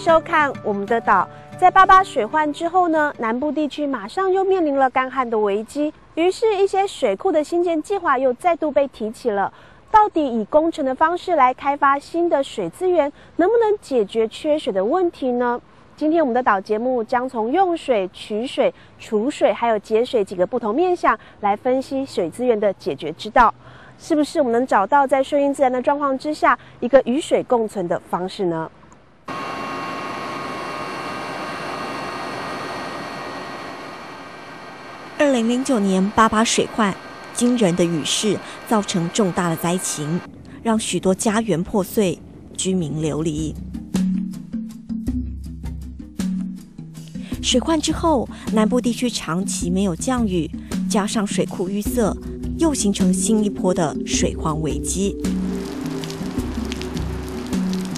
收看我们的岛。在八八水患之后呢，南部地区马上又面临了干旱的危机，于是，一些水库的新建计划又再度被提起了。到底以工程的方式来开发新的水资源，能不能解决缺水的问题呢？今天我们的岛节目将从用水、取水、储水还有节水几个不同面向来分析水资源的解决之道，是不是我们能找到在顺应自然的状况之下一个与水共存的方式呢？二零零九年八八水患。惊人的雨势造成重大的灾情，让许多家园破碎，居民流离。水患之后，南部地区长期没有降雨，加上水库淤塞，又形成新一波的水荒危机。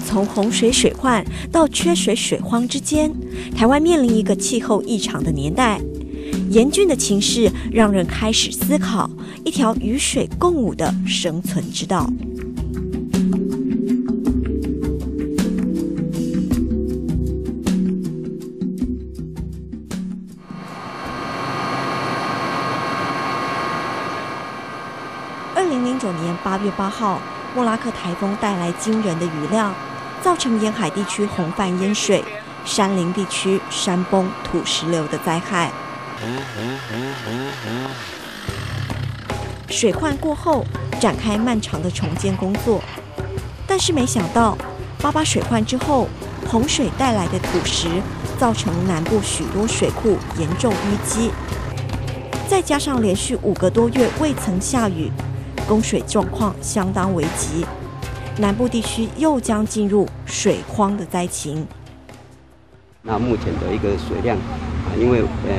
从洪水水患到缺水水荒之间，台湾面临一个气候异常的年代。严峻的情势让人开始思考一条与水共舞的生存之道。二零零九年八月八号，莫拉克台风带来惊人的雨量，造成沿海地区洪泛淹水，山林地区山崩土石流的灾害。水患过后，展开漫长的重建工作，但是没想到，八八水患之后，洪水带来的土石，造成南部许多水库严重淤积，再加上连续五个多月未曾下雨，供水状况相当危急，南部地区又将进入水荒的灾情。那目前的一个水量。因为呃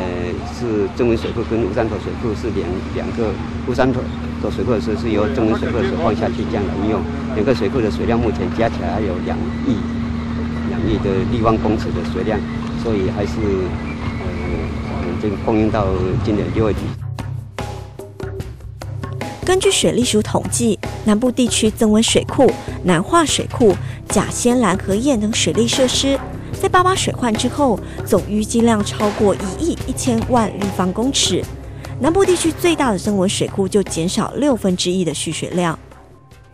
是中文水库跟乌山头水库是两两个乌山头的水库是是由中文水库的水放下去这样来运用，两个水库的水量目前加起来还有两亿两亿的立方公尺的水量，所以还是呃这个供应到今年六月底。根据水利署统计，南部地区增温水库、南化水库、甲仙兰和堰等水利设施。在八八水患之后，总淤积量超过一亿一千万立方公尺，南部地区最大的增文水库就减少六分之一的蓄水量。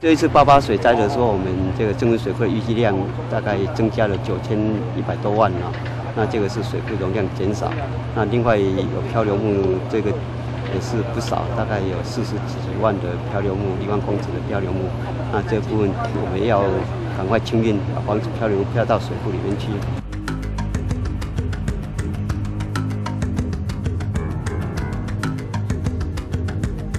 这一次八八水灾的时候，我们这个增文水库的淤积量大概增加了九千一百多万啊，那这个是水库容量减少。那另外有漂流木，这个也是不少，大概有四十几万的漂流木，一万公尺的漂流木。那这部分我们要。赶快清运，防止漂流漂到水库里面去。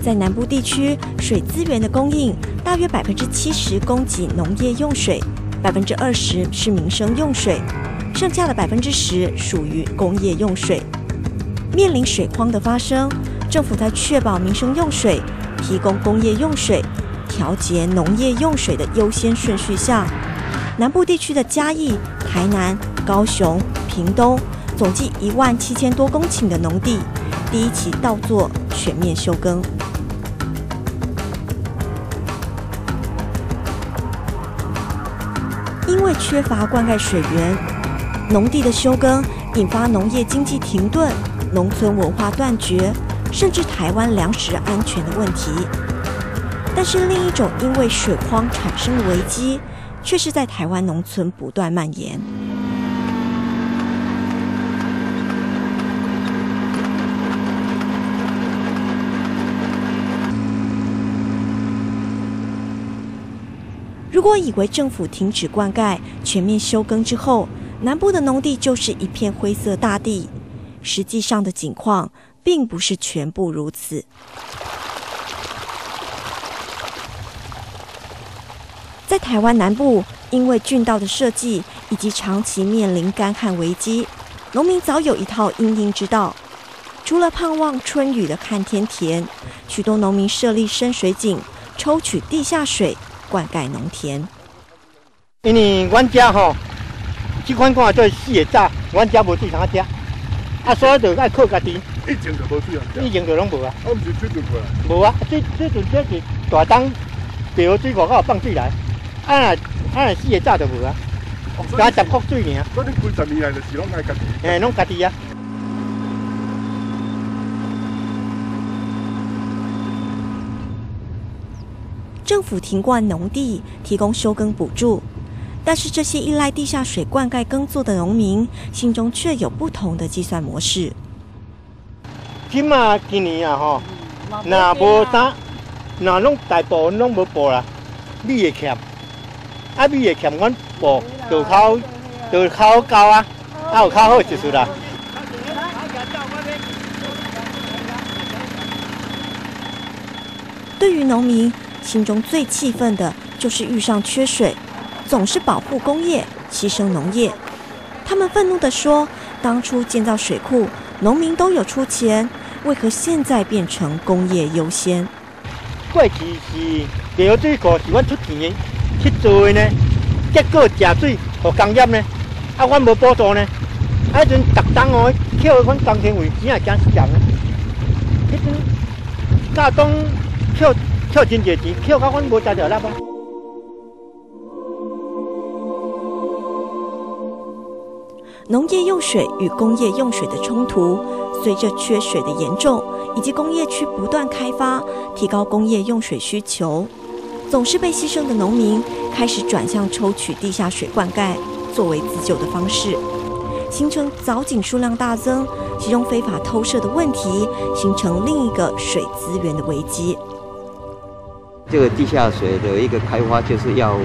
在南部地区，水资源的供应大约百分之七十供给农业用水，百分之二十是民生用水，剩下的百分之十属于工业用水。面临水荒的发生，政府在确保民生用水、提供工业用水。调节农业用水的优先顺序下，南部地区的嘉义、台南、高雄、屏东，总计一万七千多公顷的农地，第一期稻作全面休耕。缺乏灌溉水源，农地的休耕引发农业经济停顿、农村文化断绝，甚至台湾粮食安全的问题。但是另一种因为水荒产生的危机，却是在台湾农村不断蔓延。如果以为政府停止灌溉、全面休耕之后，南部的农地就是一片灰色大地，实际上的景况并不是全部如此。在台湾南部，因为郡道的设计以及长期面临干旱危机，农民早有一套应应之道。除了盼望春雨的看天田，许多农民设立深水井，抽取地下水灌溉农田。因为阮家吼，即款看做四个早，阮家无水通食，啊，所以就爱靠家己。以前就无水啊？以前就拢无啊。啊，毋是水就无啊？无啊，这这阵这是大冬，钓水外口放水来。啊，啊，四个早就无啊。加十国水尔，所以你几十年来就是拢爱家己。诶，拢家己啊。政府停灌农地，提供休耕补助，但是这些依赖地下水灌溉耕作的农民，心中却有不同的计算模式。今嘛今年啊吼，若无啥，若拢大部分拢无补啦，米会欠，啊米会欠，阮补就靠就靠高啊，啊有较好技术啦。对于农民，心中最气愤的就是遇上缺水，总是保护工业，牺牲农业。他们愤怒地说：“当初建造水库，农民都有出钱，为何现在变成工业优先？”过去是地下水库是阮出钱去做的呢，结果食水互工业呢，啊，阮无补助呢，啊，迄阵逐冬哦，扣阮工田位钱也真死人，迄阵假当扣扣真济钱，扣到阮无食着粒啊。农业用水与工业用水的冲突，随着缺水的严重以及工业区不断开发，提高工业用水需求，总是被牺牲的农民开始转向抽取地下水灌溉作为自救的方式，形成藻井数量大增，其中非法偷摄的问题，形成另一个水资源的危机。这个地下水的一个开发，就是要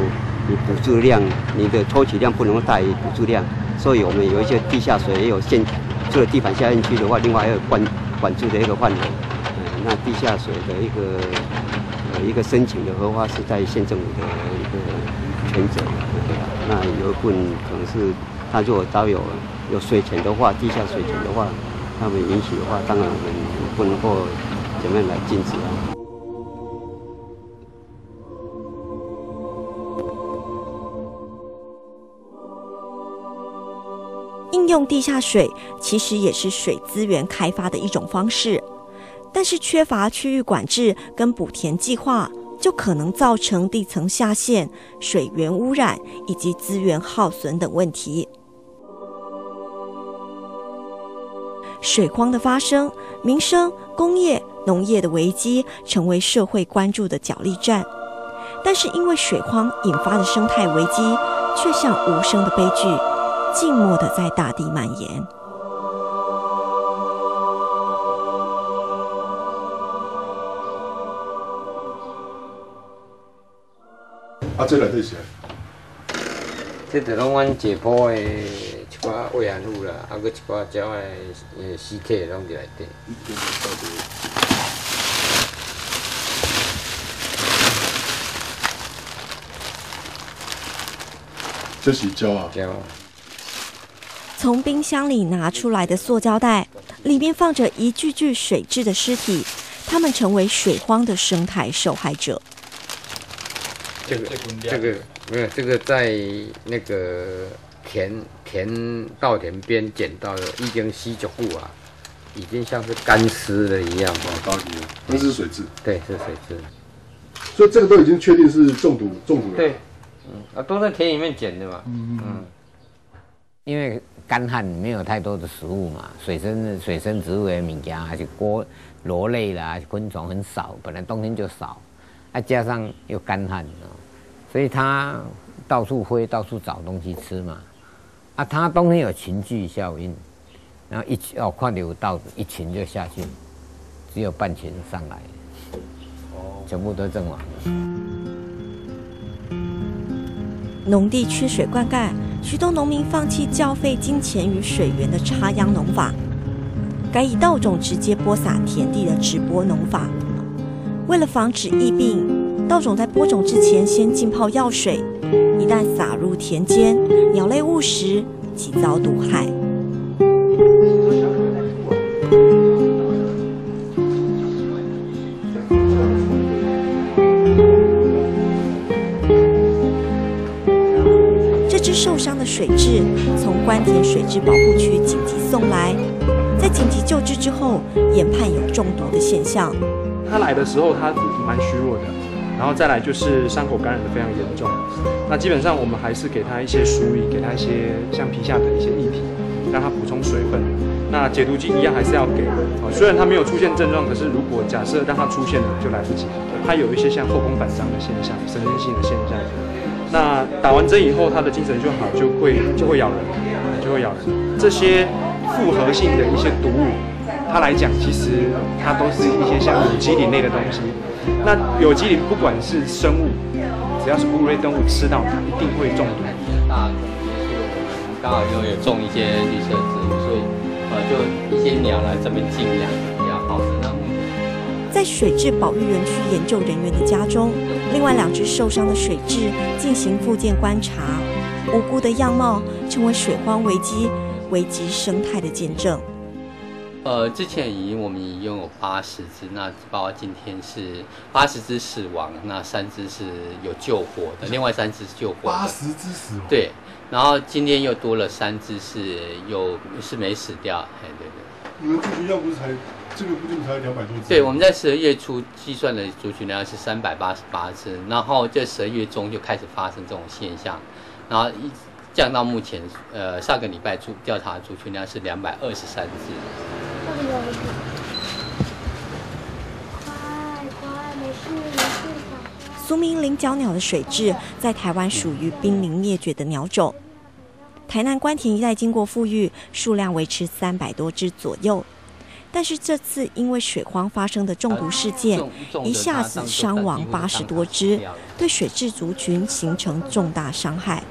你补助量，你的抽取量不能大于补助量。所以我们有一些地下水也有限，除了地板下运区的话，另外还有管管制的一个范围。嗯，那地下水的一个呃一个申请的核发是在县政府的一个权责。对吧那有一部分可能是他如果早有有水权的话，地下水权的话，他们允许的话，当然我们不能够怎么样来禁止啊。用地下水其实也是水资源开发的一种方式，但是缺乏区域管制跟补填计划，就可能造成地层下陷、水源污染以及资源耗损等问题。水荒的发生，民生、工业、农业的危机成为社会关注的角力战，但是因为水荒引发的生态危机，却像无声的悲剧。静默的在大地蔓延。啊，这内底是？这就拢阮解剖的一寡胃寒物啦，啊，搁一寡鸟的呃尸体拢伫内底。这是鸟啊？鸟。从冰箱里拿出来的塑胶袋，里面放着一具具水质的尸体，它们成为水荒的生态受害者。这个这个没有，这个在那个田田稻田边捡到的，已经稀久固啊，已经像是干尸了一样。哦，高级，那是水质。对，是水质。所以这个都已经确定是中毒中毒了。对，嗯啊，都在田里面捡的嘛。嗯嗯。因为干旱没有太多的食物嘛，水生水生植物的物件还是锅螺类啦，昆虫很少，本来冬天就少，再加上又干旱，所以它到处飞，到处找东西吃嘛。啊，它冬天有群聚效应，然后一群哦，快流到一群就下去，只有半群上来，全部都阵亡。农地缺水灌溉。许多农民放弃较费金钱与水源的插秧农法，改以稻种直接播撒田地的直播农法。为了防止疫病，稻种在播种之前先浸泡药水，一旦撒入田间，鸟类误食即遭毒害。受伤的水质从关田水质保护区紧急送来，在紧急救治之后，研判有中毒的现象。他来的时候，他蛮虚弱的，然后再来就是伤口感染的非常严重。那基本上我们还是给他一些输液，给他一些像皮下的一些液体，让他补充水分。那解毒剂一样还是要给。哦，虽然他没有出现症状，可是如果假设让他出现了，就来不及。他有一些像后宫反张的现象，神经性的现象。打完针以后，他的精神就好，就会就会咬人，就会咬人。这些复合性的一些毒物，它来讲，其实它都是一些像有机磷类的东西。那有机磷不管是生物，只要是哺乳类动物吃到它，一定会中毒。大结束，我们刚好又有种一些绿色植物，所以呃，就一些鸟来这边尽量要保持那在水质保育园区研究人员的家中，另外两只受伤的水蛭进行复健观察，无辜的样貌成为水荒危机危机生态的见证。呃，之前已经我们已经拥有八十只，那包括今天是八十只死亡，那三只是有救活的，另外三只是救活的。八十只死亡。对，然后今天又多了三只是有是没死掉，哎，对对。你们族群量不是才这个不就才两百多只？对，我们在十二月初计算的族群量是三百八十八只，然后在十二月中就开始发生这种现象，然后一降到目前，呃，上个礼拜出调查族群量是两百二十三只。苏明菱角鸟的水质在台湾属于濒临灭绝的鸟种。台南关田一带经过富裕，数量维持三百多只左右。但是这次因为水荒发生的中毒事件，一下子伤亡八十多只，对水质族群形成重大伤害。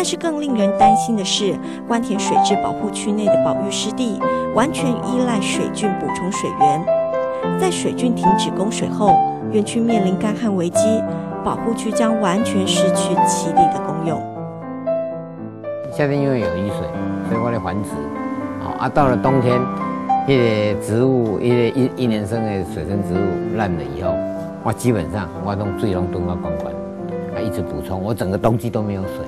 但是更令人担心的是，关田水质保护区内的保育湿地完全依赖水郡补充水源，在水郡停止供水后，园区面临干旱危机，保护区将完全失去其地的功用。夏天因为有雨水，所以我的繁殖，好啊，到了冬天，一些植物，一些一一年生的水生植物烂了以后，我基本上我用水龙蹲到管管，啊，一直补充，我整个冬季都没有水。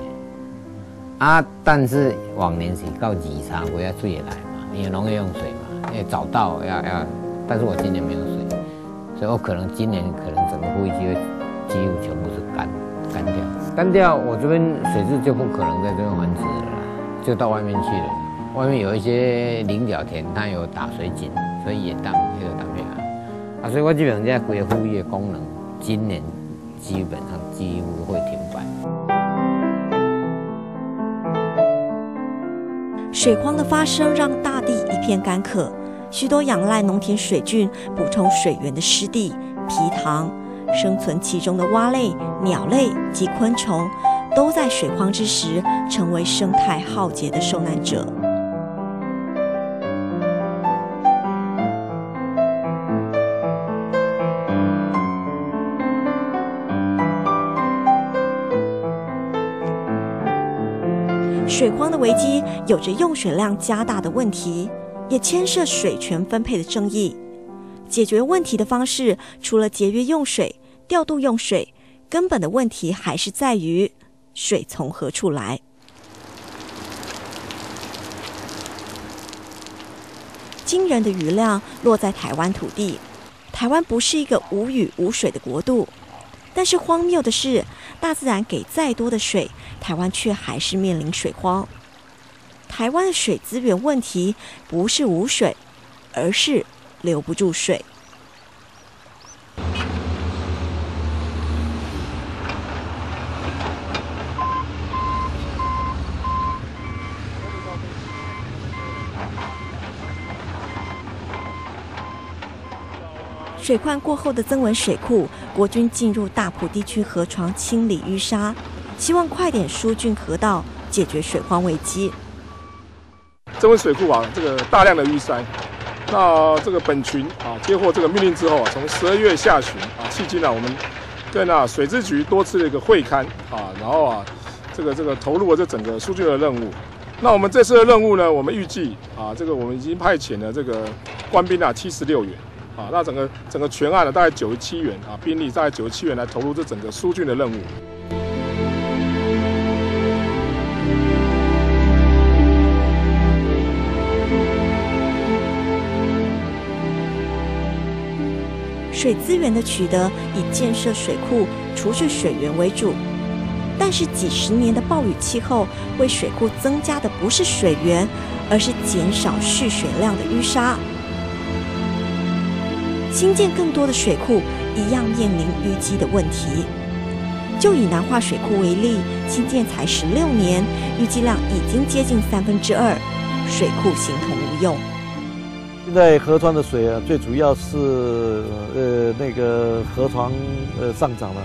啊，但是往年是到二三月要水也来嘛，因为农业用水嘛，因为早到要要，但是我今年没有水，所以我可能今年可能整个富裕区几乎全部是干干掉，干掉我这边水质就不可能在这边繁殖了，就到外面去了。外面有一些菱角田，它有打水井，所以也当也有当配啊。所以我基本上现在规富裕的功能，今年基本上几乎会停水荒的发生让大地一片干渴，许多仰赖农田水菌补充水源的湿地、皮塘，生存其中的蛙类、鸟类及昆虫，都在水荒之时成为生态浩劫的受难者。水荒的危机有着用水量加大的问题，也牵涉水权分配的争议。解决问题的方式，除了节约用水、调度用水，根本的问题还是在于水从何处来。惊人的雨量落在台湾土地，台湾不是一个无雨无水的国度。但是荒谬的是，大自然给再多的水，台湾却还是面临水荒。台湾的水资源问题不是无水，而是留不住水。水患过后的增文水库，国军进入大埔地区河床清理淤沙，希望快点疏浚河道，解决水荒危机。增文水库啊，这个大量的淤塞，那这个本群啊接获这个命令之后啊，从十二月下旬啊，迄今啊，我们跟啊水质局多次的一个会勘啊，然后啊，这个这个投入了这整个疏浚的任务。那我们这次的任务呢，我们预计啊，这个我们已经派遣了这个官兵啊七十六员。啊那整个整个全案呢大概九十七元啊病例大概九十七元来投入这整个疏浚的任务。水资源的取得以建设水库除去水源为主但是几十年的暴雨气候为水库增加的不是水源而是减少蓄水量的淤沙。新建更多的水库，一样面临淤积的问题。就以南化水库为例，新建才十六年，淤积量已经接近三分之二，水库形同无用。现在河川的水啊，最主要是呃那个河床呃上涨了，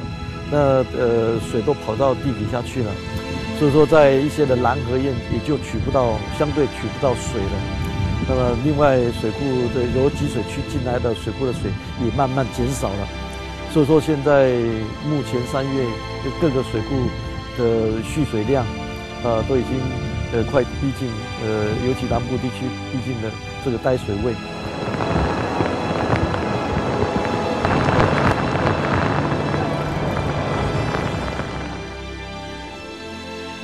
那呃水都跑到地底下去了，所以说在一些的拦河堰也就取不到，相对取不到水了。那么，另外水库的由集水区进来的水库的水也慢慢减少了，所以说现在目前三月各个水库的蓄水量，啊都已经呃快逼近呃，尤其南部地区逼近的这个呆水位。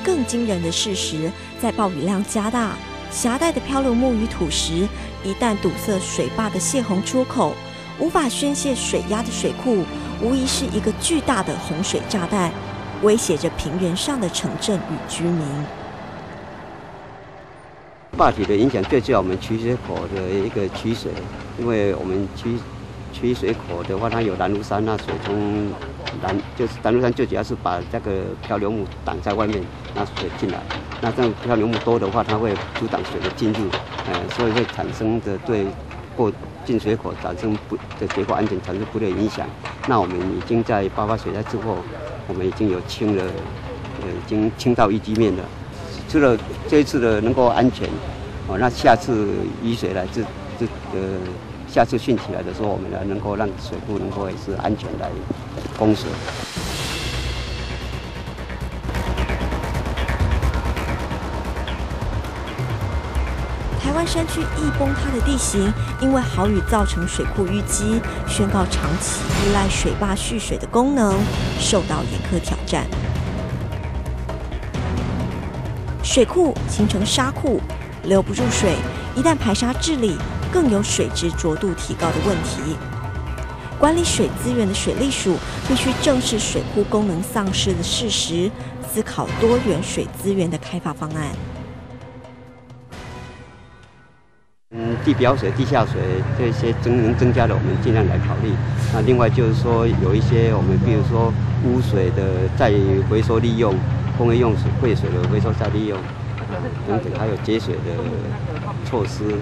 更惊人的事实，在暴雨量加大。狭带的漂流木与土石，一旦堵塞水坝的泄洪出口，无法宣泄水压的水库，无疑是一个巨大的洪水炸弹，威胁着平原上的城镇与居民。坝体的影响最主要我们取水口的一个取水，因为我们取取水口的话，它有拦路山，那水从拦就是拦路山，最主要是把这个漂流木挡在外面，那水进来。那这样漂流木多的话，它会阻挡水的进入，呃，所以会产生的对过进水口产生不的结构安全产生不利影响。那我们已经在爆发水灾之后，我们已经有清了，呃，已经清到一级面了。除了这一次的能够安全，哦，那下次雨水来这这呃，下次汛起来的时候，我们能够让水库能够也是安全来供水。山区易崩塌的地形，因为豪雨造成水库淤积，宣告长期依赖水坝蓄水的功能受到严苛挑战。水库形成沙库，留不住水，一旦排沙治理，更有水质浊度提高的问题。管理水资源的水利署必须正视水库功能丧失的事实，思考多元水资源的开发方案。嗯地表水、地下水这些增能增加的，我们尽量来考虑。那另外就是说，有一些我们比如说污水的再回收利用、工业用水、废水的回收再利用等等，还有节水的措施，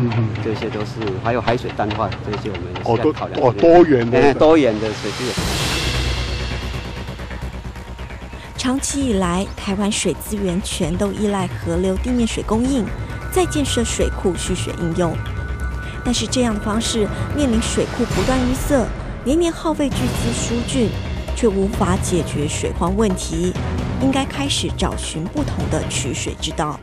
嗯，这些都是还有海水淡化这些我们哦多考量哦多元的多元的水资源。长期以来，台湾水资源全都依赖河流地面水供应。再建设水库蓄水应用，但是这样的方式面临水库不断淤塞，年年耗费巨资疏浚，却无法解决水荒问题。应该开始找寻不同的取水之道。